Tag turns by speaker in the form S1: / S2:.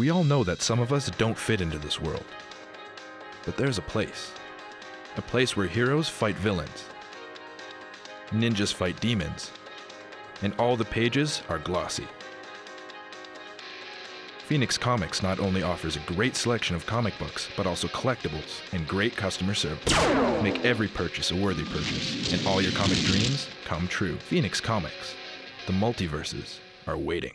S1: We all know that some of us don't fit into this world. But there's a place. A place where heroes fight villains, ninjas fight demons, and all the pages are glossy. Phoenix Comics not only offers a great selection of comic books, but also collectibles and great customer service. Make every purchase a worthy purchase, and all your comic dreams come true. Phoenix Comics. The multiverses are waiting.